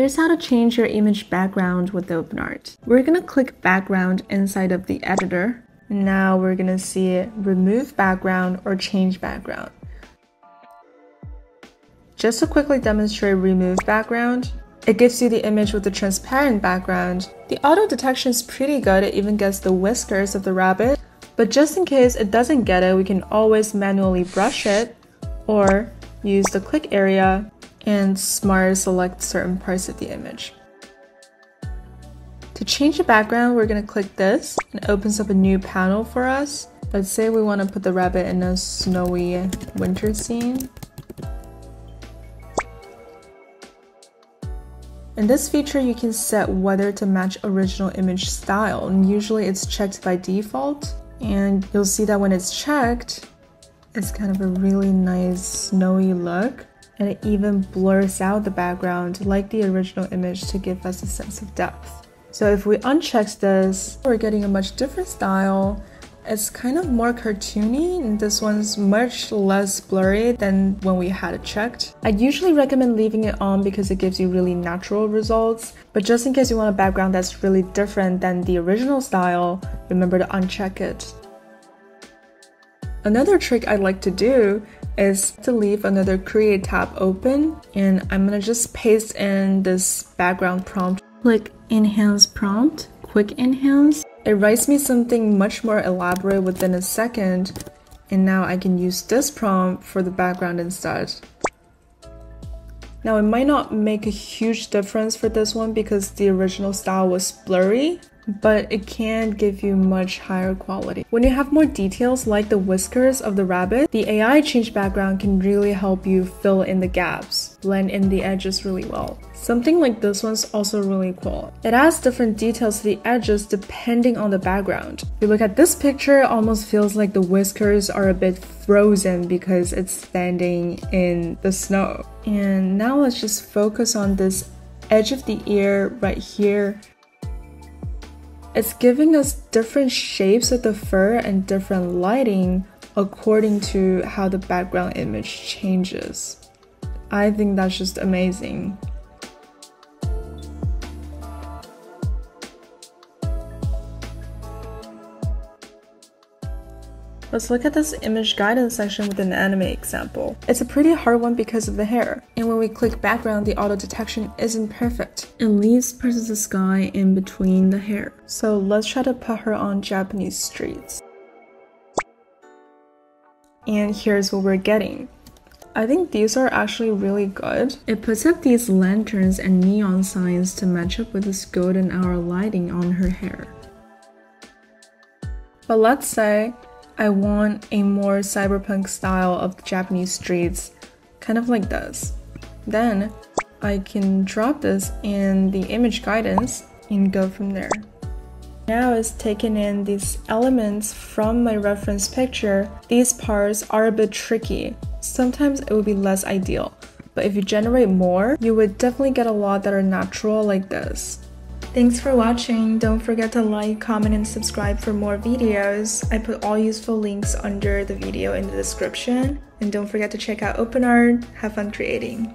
Here's how to change your image background with OpenArt. We're gonna click background inside of the editor. Now we're gonna see it, remove background or change background. Just to quickly demonstrate remove background, it gives you the image with the transparent background. The auto detection is pretty good, it even gets the whiskers of the rabbit. But just in case it doesn't get it, we can always manually brush it or use the click area and smart select certain parts of the image. To change the background, we're going to click this and it opens up a new panel for us. Let's say we want to put the rabbit in a snowy winter scene. In this feature, you can set whether to match original image style, and usually it's checked by default. And you'll see that when it's checked, it's kind of a really nice snowy look and it even blurs out the background like the original image to give us a sense of depth. So if we uncheck this, we're getting a much different style. It's kind of more cartoony and this one's much less blurry than when we had it checked. I'd usually recommend leaving it on because it gives you really natural results, but just in case you want a background that's really different than the original style, remember to uncheck it. Another trick I like to do is to leave another create tab open and I'm gonna just paste in this background prompt. Click enhance prompt, quick enhance. It writes me something much more elaborate within a second and now I can use this prompt for the background instead. Now it might not make a huge difference for this one because the original style was blurry, but it can give you much higher quality. When you have more details like the whiskers of the rabbit, the AI change background can really help you fill in the gaps, blend in the edges really well. Something like this one's also really cool. It adds different details to the edges depending on the background. If you look at this picture, it almost feels like the whiskers are a bit frozen because it's standing in the snow. And now let's just focus on this edge of the ear right here it's giving us different shapes of the fur and different lighting according to how the background image changes. I think that's just amazing. Let's look at this image guidance section with an anime example. It's a pretty hard one because of the hair, and when we click background, the auto detection isn't perfect. It leaves parts of the sky in between the hair. So let's try to put her on Japanese streets. And here's what we're getting. I think these are actually really good. It puts up these lanterns and neon signs to match up with this golden hour lighting on her hair. But let's say I want a more cyberpunk style of Japanese streets, kind of like this. Then I can drop this in the image guidance and go from there. Now it's taking in these elements from my reference picture. These parts are a bit tricky. Sometimes it would be less ideal, but if you generate more, you would definitely get a lot that are natural like this. Thanks for watching. Don't forget to like, comment, and subscribe for more videos. I put all useful links under the video in the description. And don't forget to check out OpenArt. Have fun creating.